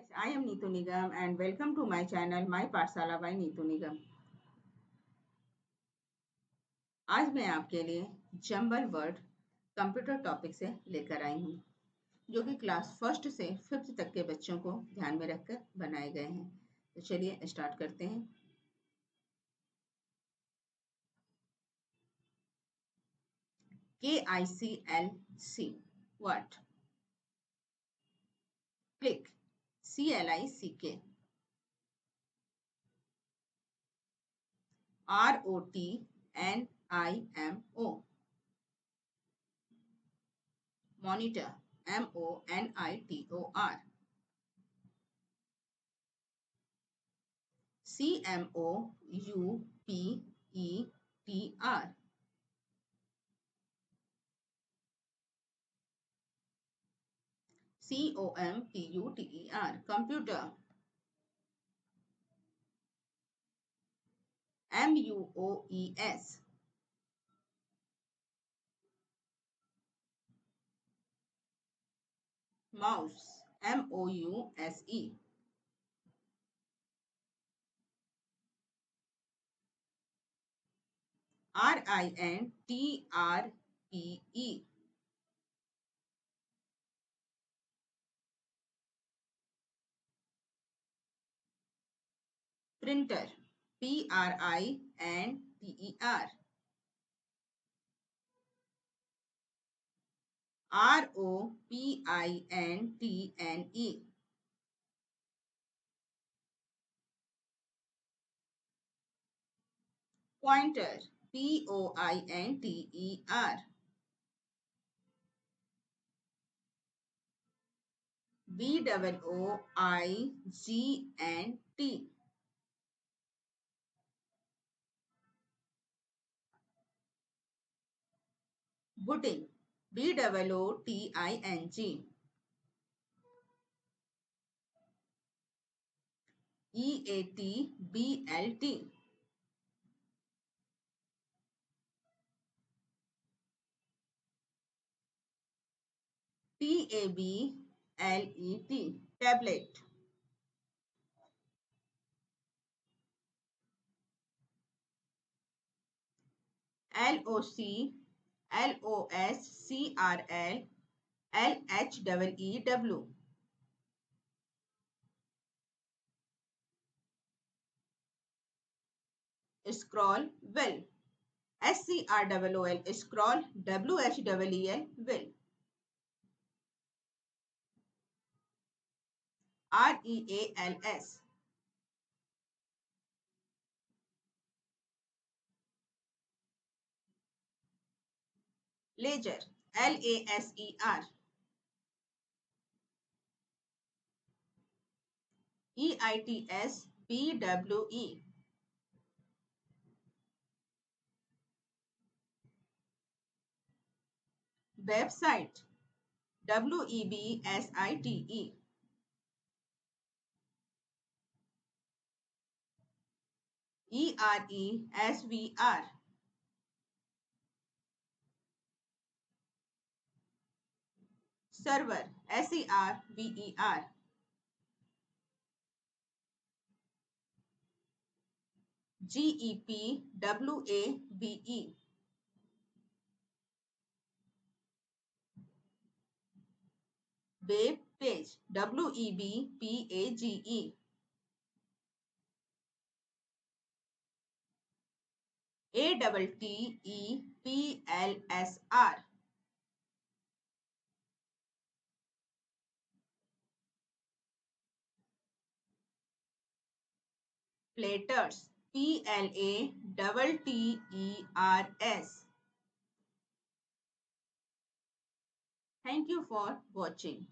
guys, I am Neetu Nigam and welcome to my channel My Parsala by Neetu Nigam. आज मैं आपके लिए jumble word computer topic से लेकर आई हूँ जो कि क्लास फर्स्ट से फिफ्थ तक के बच्चों को ध्यान में रखकर बनाए गए हैं तो चलिए स्टार्ट करते हैं K I C L C word click C-L-I-C-K. R-O-T-N-I-M-O. Monitor. M-O-N-I-T-O-R. C-M-O-U-P-E-T-R. C O M P are computer M U O E S mouse M O U S E R I N T R P E printer P R I and T E R. R O P I N T N E. Pointer T. Booting. B double O T I N G. E A T B L T. T A B L E T. Tablet. L O C L O S C R L L H W E W. Scroll wheel. S-C-R-O-O-L scroll W-H-E-E-L wheel. R-E-A-L-S laser L A S E R E I T S P W E website W E B S I T E E R E S V R server s e r v e r g e p w a v e web page w e b p a g e a double t e p l s r double T E R S. Thank you for watching.